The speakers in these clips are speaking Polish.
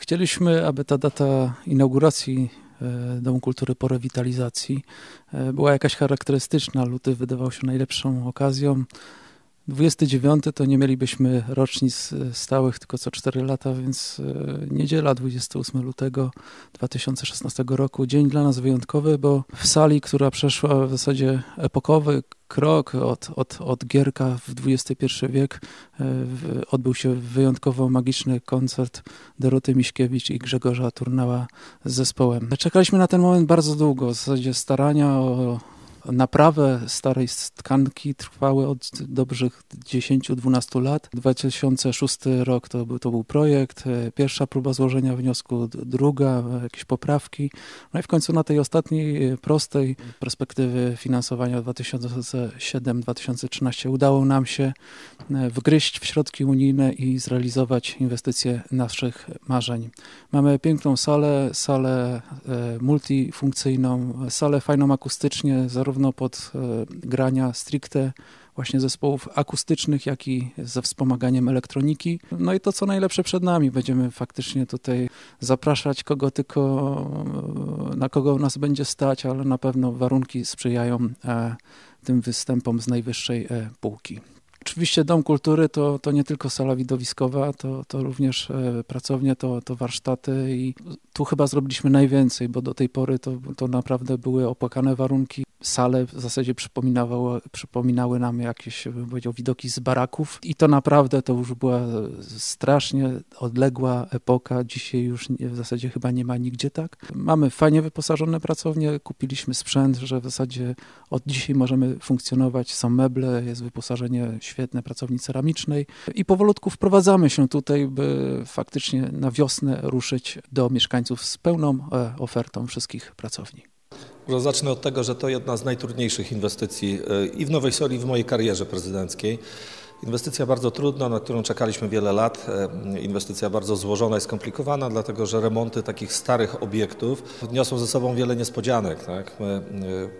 Chcieliśmy, aby ta data inauguracji e, Domu Kultury po rewitalizacji e, była jakaś charakterystyczna. Luty wydawał się najlepszą okazją. 29 to nie mielibyśmy rocznic e, stałych, tylko co 4 lata, więc niedziela 28 lutego 2016 roku. Dzień dla nas wyjątkowy, bo w sali, która przeszła w zasadzie epokowy krok od, od, od Gierka w XXI wiek e, odbył się wyjątkowo magiczny koncert Doroty Miśkiewicz i Grzegorza Turnała z zespołem. Czekaliśmy na ten moment bardzo długo, w zasadzie starania o Naprawę starej tkanki trwały od dobrych 10-12 lat. 2006 rok to był, to był projekt, e, pierwsza próba złożenia wniosku, druga, jakieś poprawki. No i w końcu na tej ostatniej, e, prostej perspektywy finansowania 2007-2013 udało nam się e, wgryźć w środki unijne i zrealizować inwestycje naszych marzeń. Mamy piękną salę, salę multifunkcyjną, salę fajną akustycznie, zarówno zarówno pod e, grania stricte właśnie zespołów akustycznych, jak i ze wspomaganiem elektroniki. No i to, co najlepsze przed nami. Będziemy faktycznie tutaj zapraszać kogo tylko, e, na kogo nas będzie stać, ale na pewno warunki sprzyjają e, tym występom z najwyższej półki. Oczywiście Dom Kultury to, to nie tylko sala widowiskowa, to, to również pracownie, to, to warsztaty i tu chyba zrobiliśmy najwięcej, bo do tej pory to, to naprawdę były opłakane warunki. Sale w zasadzie przypominały, przypominały nam jakieś, bym powiedział, widoki z baraków i to naprawdę to już była strasznie odległa epoka. Dzisiaj już w zasadzie chyba nie ma nigdzie tak. Mamy fajnie wyposażone pracownie, kupiliśmy sprzęt, że w zasadzie od dzisiaj możemy funkcjonować. Są meble, jest wyposażenie świetne pracowni ceramicznej i powolutku wprowadzamy się tutaj, by faktycznie na wiosnę ruszyć do mieszkańców z pełną e, ofertą wszystkich pracowni. Może zacznę od tego, że to jedna z najtrudniejszych inwestycji e, i w Nowej Soli, i w mojej karierze prezydenckiej. Inwestycja bardzo trudna, na którą czekaliśmy wiele lat. E, inwestycja bardzo złożona i skomplikowana, dlatego że remonty takich starych obiektów niosą ze sobą wiele niespodzianek. Tak? E,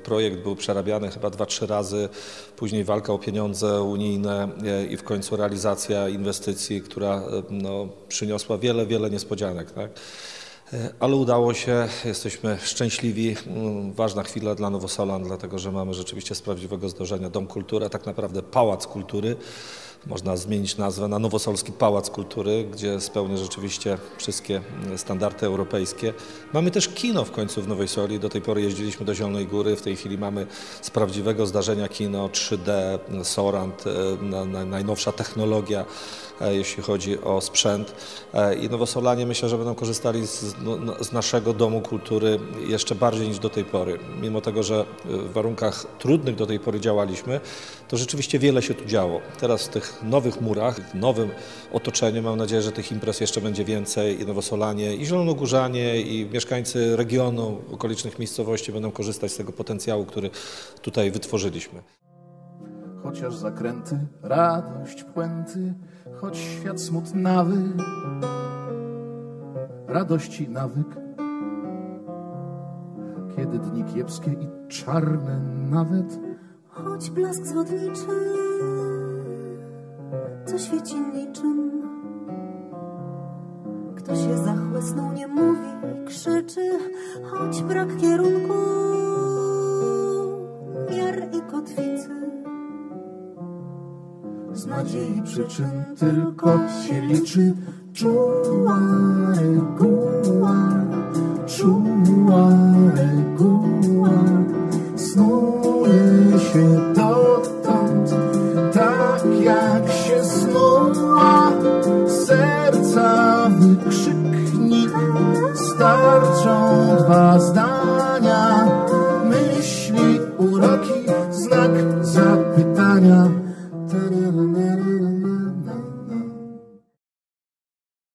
projekt był przerabiany chyba dwa, trzy razy, później walka o pieniądze unijne i w końcu realizacja inwestycji, która no, przyniosła wiele, wiele niespodzianek. Tak? E, ale udało się, jesteśmy szczęśliwi. Mm, ważna chwila dla Nowosolan, dlatego że mamy rzeczywiście z prawdziwego zdarzenia Dom Kultury, a tak naprawdę Pałac Kultury można zmienić nazwę na Nowosolski Pałac Kultury, gdzie spełnia rzeczywiście wszystkie standardy europejskie. Mamy też kino w końcu w Nowej Soli. Do tej pory jeździliśmy do Zielonej Góry. W tej chwili mamy z prawdziwego zdarzenia kino 3D, Sorant, e, najnowsza technologia, e, jeśli chodzi o sprzęt. E, I Nowosolanie myślę, że będą korzystali z, no, no, z naszego Domu Kultury jeszcze bardziej niż do tej pory. Mimo tego, że w warunkach trudnych do tej pory działaliśmy, to rzeczywiście wiele się tu działo. Teraz w tych nowych murach, w nowym otoczeniu. Mam nadzieję, że tych imprez jeszcze będzie więcej i Nowosolanie, i Zielonogórzanie, i mieszkańcy regionu, okolicznych miejscowości będą korzystać z tego potencjału, który tutaj wytworzyliśmy. Chociaż zakręty, radość, puenty, choć świat smutnawy, radości nawyk. Kiedy dni kiepskie i czarne nawet, choć blask zwodniczy co świeci niczym. Kto się zachłysnął, nie mówi, krzyczy, choć brak kierunku, miar i kotwicy. Z nadziei przyczyn tylko się liczy czuła reguła, czuła reguła.